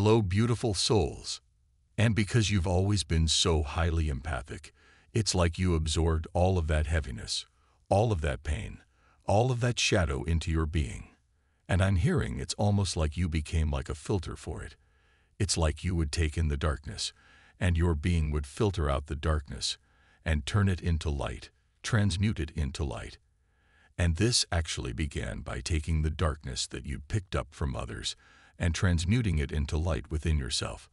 Hello, beautiful souls. And because you've always been so highly empathic, it's like you absorbed all of that heaviness, all of that pain, all of that shadow into your being. And I'm hearing it's almost like you became like a filter for it. It's like you would take in the darkness, and your being would filter out the darkness and turn it into light, transmute it into light. And this actually began by taking the darkness that you'd picked up from others and transmuting it into light within yourself.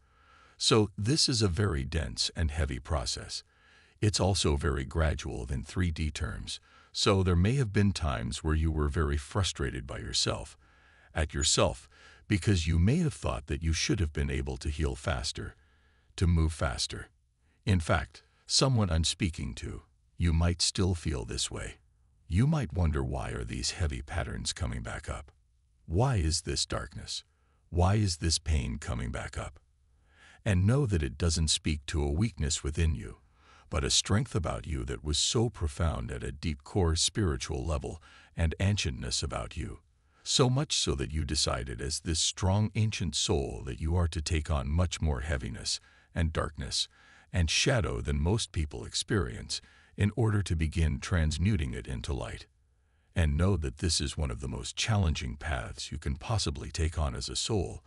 So this is a very dense and heavy process. It's also very gradual in 3D terms, so there may have been times where you were very frustrated by yourself, at yourself, because you may have thought that you should have been able to heal faster, to move faster. In fact, someone I'm speaking to, you might still feel this way. You might wonder why are these heavy patterns coming back up? Why is this darkness? Why is this pain coming back up? And know that it doesn't speak to a weakness within you, but a strength about you that was so profound at a deep core spiritual level and ancientness about you, so much so that you decided as this strong ancient soul that you are to take on much more heaviness and darkness and shadow than most people experience in order to begin transmuting it into light and know that this is one of the most challenging paths you can possibly take on as a soul,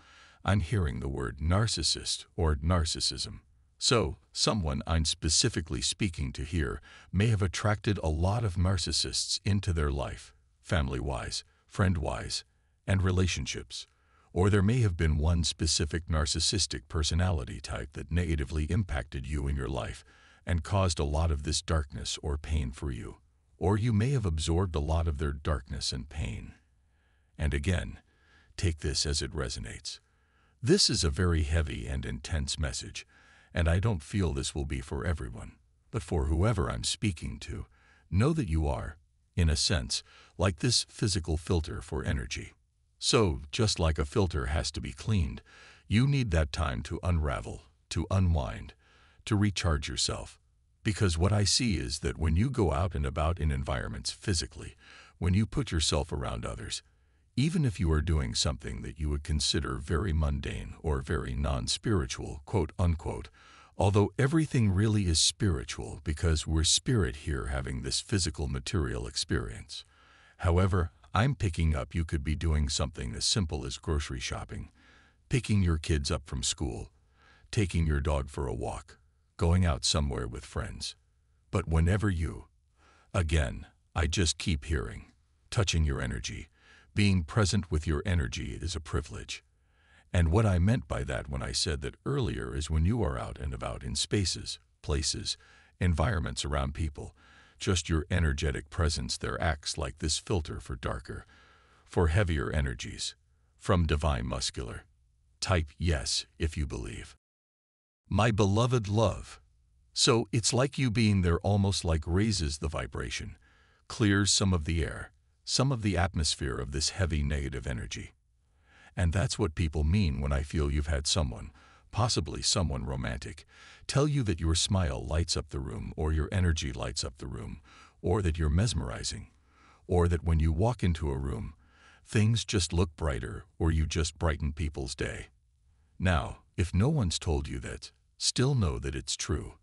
I'm hearing the word narcissist or narcissism. So, someone I'm specifically speaking to here may have attracted a lot of narcissists into their life, family-wise, friend-wise, and relationships. Or there may have been one specific narcissistic personality type that negatively impacted you in your life and caused a lot of this darkness or pain for you or you may have absorbed a lot of their darkness and pain. And again, take this as it resonates. This is a very heavy and intense message, and I don't feel this will be for everyone, but for whoever I'm speaking to, know that you are, in a sense, like this physical filter for energy. So, just like a filter has to be cleaned, you need that time to unravel, to unwind, to recharge yourself, because what I see is that when you go out and about in environments physically, when you put yourself around others, even if you are doing something that you would consider very mundane or very non-spiritual, quote unquote, although everything really is spiritual because we're spirit here having this physical material experience. However, I'm picking up you could be doing something as simple as grocery shopping, picking your kids up from school, taking your dog for a walk, going out somewhere with friends. But whenever you, again, I just keep hearing, touching your energy, being present with your energy is a privilege. And what I meant by that when I said that earlier is when you are out and about in spaces, places, environments around people, just your energetic presence there acts like this filter for darker, for heavier energies, from divine masculine. Type yes if you believe my beloved love. So it's like you being there almost like raises the vibration, clears some of the air, some of the atmosphere of this heavy negative energy. And that's what people mean when I feel you've had someone, possibly someone romantic, tell you that your smile lights up the room or your energy lights up the room, or that you're mesmerizing, or that when you walk into a room, things just look brighter or you just brighten people's day. Now, if no one's told you that, still know that it's true.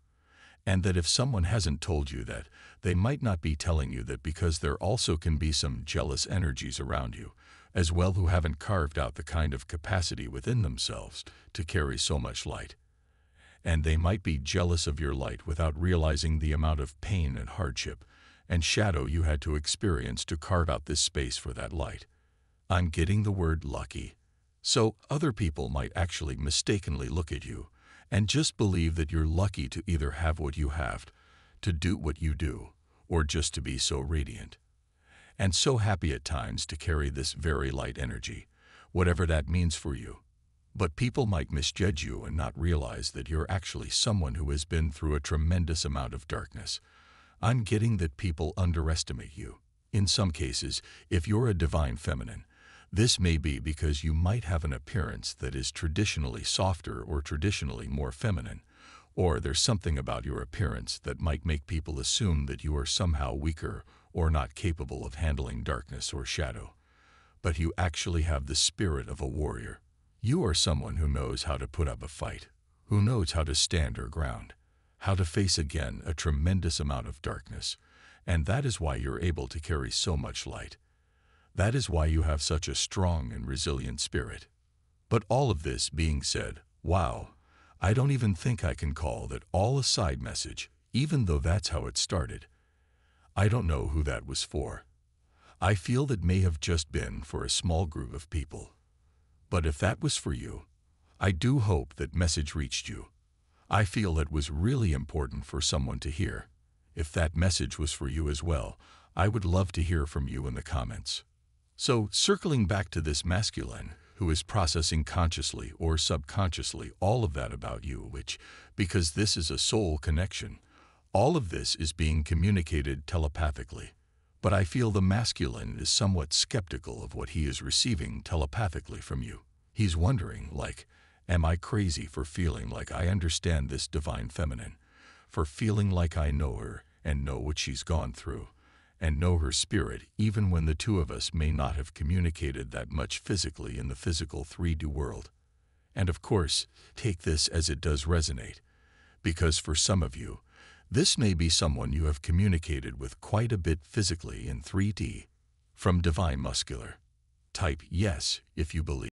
And that if someone hasn't told you that, they might not be telling you that because there also can be some jealous energies around you, as well who haven't carved out the kind of capacity within themselves to carry so much light. And they might be jealous of your light without realizing the amount of pain and hardship and shadow you had to experience to carve out this space for that light. I'm getting the word lucky. So other people might actually mistakenly look at you and just believe that you're lucky to either have what you have, to do what you do, or just to be so radiant. And so happy at times to carry this very light energy, whatever that means for you. But people might misjudge you and not realize that you're actually someone who has been through a tremendous amount of darkness. I'm getting that people underestimate you. In some cases, if you're a divine feminine, this may be because you might have an appearance that is traditionally softer or traditionally more feminine, or there's something about your appearance that might make people assume that you are somehow weaker or not capable of handling darkness or shadow. But you actually have the spirit of a warrior. You are someone who knows how to put up a fight, who knows how to stand her ground, how to face again a tremendous amount of darkness, and that is why you're able to carry so much light. That is why you have such a strong and resilient spirit. But all of this being said, wow, I don't even think I can call that all a side message, even though that's how it started. I don't know who that was for. I feel that may have just been for a small group of people. But if that was for you, I do hope that message reached you. I feel it was really important for someone to hear. If that message was for you as well, I would love to hear from you in the comments. So, circling back to this masculine, who is processing consciously or subconsciously all of that about you, which, because this is a soul connection, all of this is being communicated telepathically. But I feel the masculine is somewhat skeptical of what he is receiving telepathically from you. He's wondering, like, am I crazy for feeling like I understand this divine feminine, for feeling like I know her and know what she's gone through? And know her spirit even when the two of us may not have communicated that much physically in the physical 3D world. And of course, take this as it does resonate, because for some of you, this may be someone you have communicated with quite a bit physically in 3D. From Divine Masculine. Type yes if you believe.